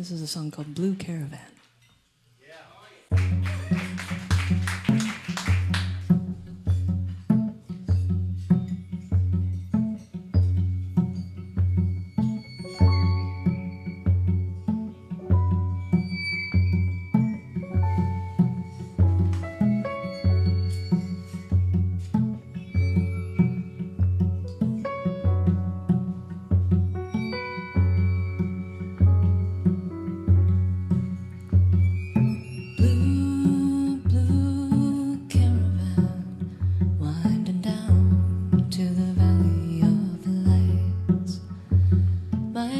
This is a song called Blue Caravan.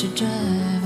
to drive.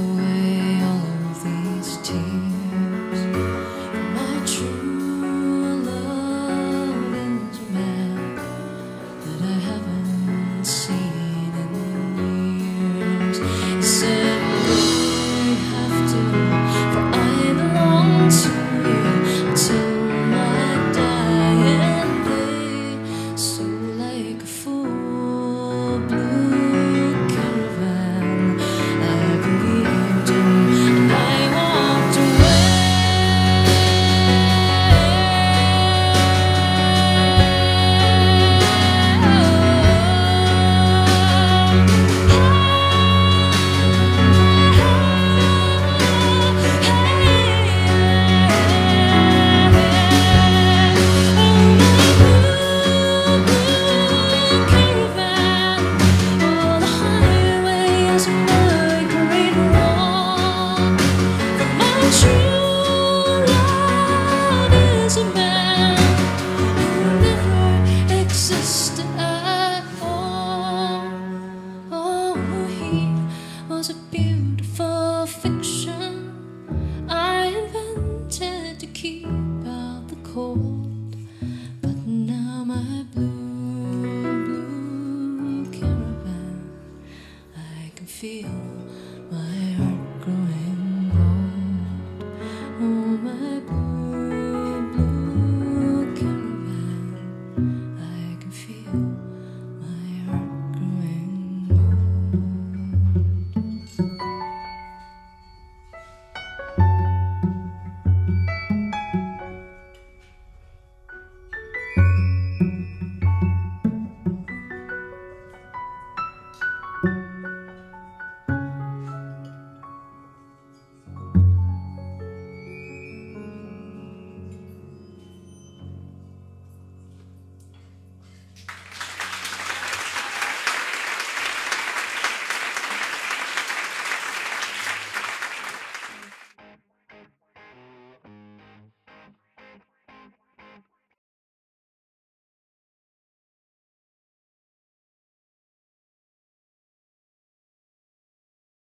but now my blue, blue caravan, I can feel my